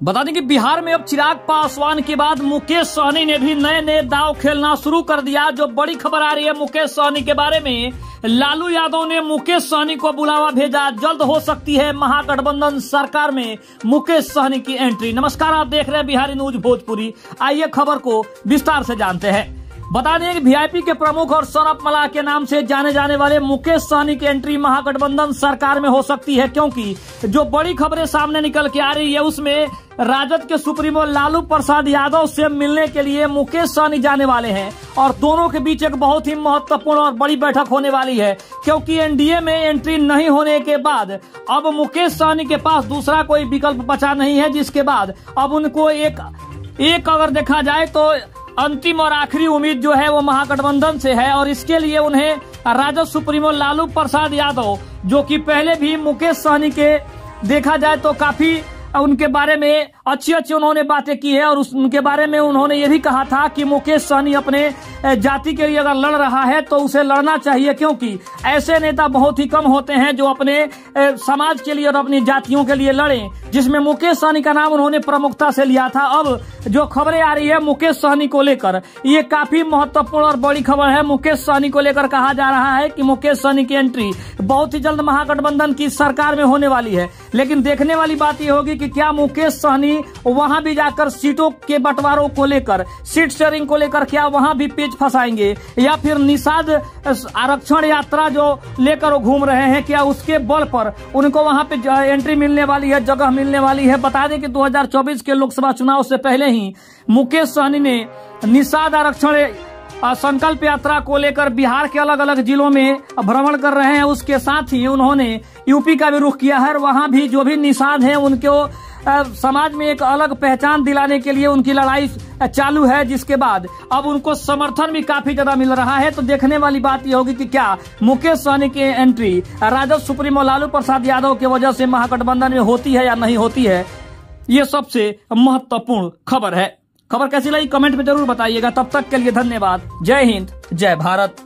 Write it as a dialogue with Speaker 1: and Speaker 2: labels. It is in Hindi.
Speaker 1: बता दें कि बिहार में अब चिराग पासवान के बाद मुकेश सहनी ने भी नए नए दाव खेलना शुरू कर दिया। जो बड़ी खबर आ रही है मुकेश सहनी के बारे में, लालू यादव ने मुकेश सहनी को बुलावा भेजा। जल्द हो सकती है महागठबंधन सरकार में मुकेश सहनी की एंट्री। नमस्कार, आप देख रहे हैं बिहारी न्यूज़ भोजपुरी। आइए खबर को विस्तार से जानते हैं। बता दें कि वीआईपी के प्रमुख और सौरभ मलाह के नाम से जाने जाने वाले मुकेश सहनी की एंट्री महागठबंधन सरकार में हो सकती है, क्योंकि जो बड़ी खबरें सामने निकल के आ रही है, उसमें राजद के सुप्रीमो लालू प्रसाद यादव से मिलने के लिए मुकेश सहनी जाने वाले हैं। और दोनों के बीच एक बहुत ही महत्वपूर्ण और बड़ी बैठक होने वाली है, क्योंकि एनडीए में एंट्री नहीं होने के बाद अब मुकेश सहनी के पास दूसरा कोई विकल्प बचा नहीं है, जिसके बाद अब उनको एक एक अगर देखा जाए तो अंतिम और आखिरी उम्मीद जो है वो महागठबंधन से है और इसके लिए उन्हें राजद सुप्रीमो लालू प्रसाद यादव, जो कि पहले भी मुकेश सहनी के देखा जाए तो काफ़ी उनके बारे में अच्छी अच्छी उन्होंने बातें की है और उनके बारे में उन्होंने ये भी कहा था कि मुकेश सहनी अपने जाति के लिए अगर लड़ रहा है तो उसे लड़ना चाहिए, क्योंकि ऐसे नेता बहुत ही कम होते हैं जो अपने समाज के लिए और अपनी जातियों के लिए लड़े, जिसमें मुकेश सहनी का नाम उन्होंने प्रमुखता से लिया था। अब जो खबरें आ रही है मुकेश सहनी को लेकर, ये काफ़ी महत्वपूर्ण और बड़ी खबर है। मुकेश सहनी को लेकर कहा जा रहा है कि मुकेश सहनी की एंट्री बहुत ही जल्द महागठबंधन की सरकार में होने वाली है। लेकिन देखने वाली बात यह होगी कि क्या मुकेश सहनी वहाँ भी जाकर सीटों के बंटवारों को लेकर, सीट शेयरिंग को लेकर क्या वहाँ भी पेच फंसाएँगे? या फिर निषाद आरक्षण यात्रा जो लेकर घूम रहे हैं, क्या उसके बल पर उनको वहाँ पे एंट्री मिलने वाली है, जगह मिलने वाली है? बता दें कि 2024 के लोकसभा चुनाव से पहले ही मुकेश सहनी ने निषाद आरक्षण संकल्प यात्रा को लेकर बिहार के अलग अलग जिलों में भ्रमण कर रहे हैं। उसके साथ ही उन्होंने यूपी का भी रुख किया है वहाँ भी जो भी निषाद है, उनको समाज में एक अलग पहचान दिलाने के लिए उनकी लड़ाई चालू है, जिसके बाद अब उनको समर्थन भी काफ़ी ज़्यादा मिल रहा है। तो देखने वाली बात यह होगी कि क्या मुकेश सहनी की एंट्री राजद सुप्रीमो लालू प्रसाद यादव की वजह से महागठबंधन में होती है या नहीं होती है, ये सबसे महत्वपूर्ण खबर है। खबर कैसी लगी कमेंट में ज़रूर बताइएगा। तब तक के लिए धन्यवाद। जय हिंद, जय भारत।